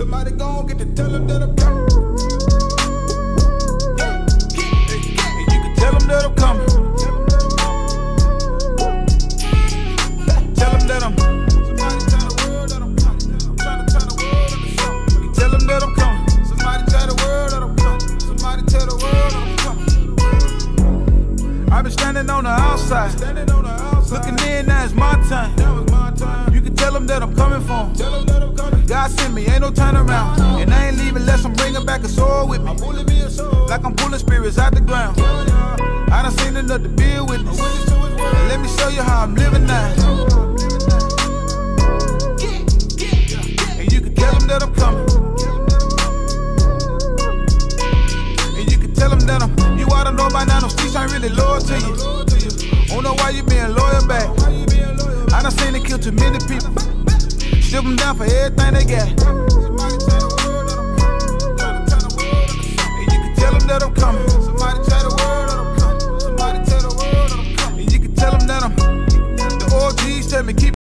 Somebody get to tell that I'm coming. And you can tell that I'm coming. That I'm. Somebody tell the world that I'm coming. I'm trying to tell the world that I'm coming. I've been standing on the outside. Standing on the outside. Looking in, now it's my time. That was my time. You can tell them that I'm coming for. Tell that I'm. God sent me, ain't no turnaround. And I ain't leaving unless I'm bringing back a soul with me. Me. Like I'm pulling spirits out the ground. I done seen enough to a witness. And let me show you how I'm living now. And you can tell them that I'm coming. And you can tell them that I'm. You ought to know by now, them streets ain't really loyal to you. Don't know why you being loyal back. I done seen it kill too many people give them down for everything they got. And you can tell them that I'm coming. Somebody tell the world that I'm coming. Somebody tell the world that I'm coming. And you can tell them that I'm. The OGs tell me keep.